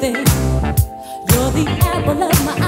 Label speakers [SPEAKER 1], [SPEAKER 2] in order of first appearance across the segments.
[SPEAKER 1] everything. You're the apple of my eye.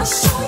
[SPEAKER 2] my soul.